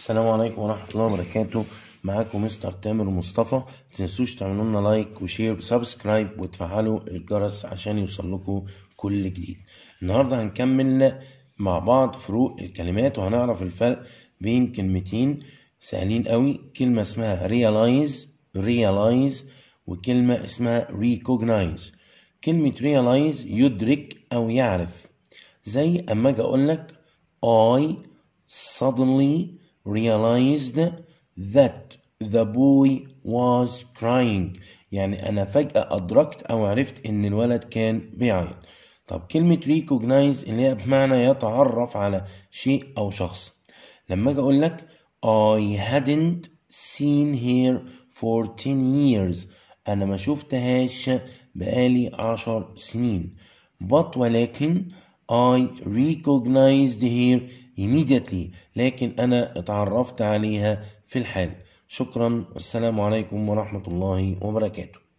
السلام عليكم ورحمة الله وبركاته. معاكم مستر تامر مصطفى. متنسوش تعملوا لنا like و share و subscribe وتفعلوا الجرس عشان يوصل لكم كل جديد. النهاردة هنكمل مع بعض فروق الكلمات وهنعرف الفرق بين كلمتين سهلين قوي. كلمة اسمها realize realize وكلمة اسمها recognize. كلمة realize يدرك أو يعرف. زي أما أجي أقول لك I suddenly realized that the boy was crying. يعني أنا فجأة أدركت أو عرفت إن الولد كان بيعيط. طب كلمة recognize اللي هي بمعنى يتعرف على شيء أو شخص. لما أجي أقول لك I hadn't seen her for 10 years. أنا ما شفتهاش بقالي عشر سنين. But ولكن I recognized her immediately. لكن أنا اتعرفت عليها في الحال. شكرا. والسلام عليكم ورحمة الله وبركاته.